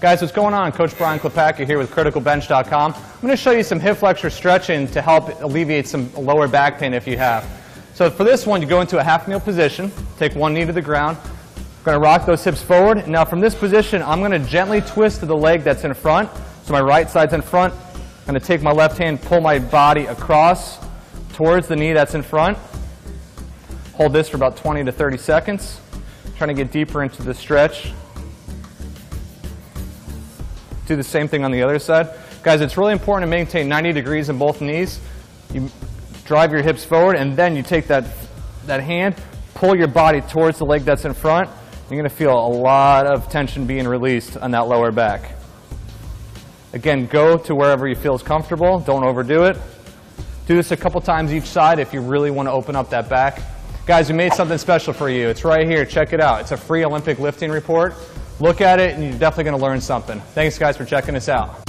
Guys, what's going on? Coach Brian Klepacki here with CriticalBench.com. I'm going to show you some hip flexor stretching to help alleviate some lower back pain if you have. So for this one, you go into a half kneel position, take one knee to the ground. I'm going to rock those hips forward. Now from this position, I'm going to gently twist to the leg that's in front. So my right side's in front. I'm going to take my left hand, pull my body across towards the knee that's in front. Hold this for about 20 to 30 seconds. Trying to get deeper into the stretch. Do the same thing on the other side. Guys, it's really important to maintain 90 degrees in both knees. You drive your hips forward, and then you take that, that hand, pull your body towards the leg that's in front. You're going to feel a lot of tension being released on that lower back. Again, go to wherever you feel is comfortable. Don't overdo it. Do this a couple times each side if you really want to open up that back. Guys, we made something special for you. It's right here. Check it out. It's a free Olympic lifting report. Look at it, and you're definitely going to learn something. Thanks, guys, for checking us out.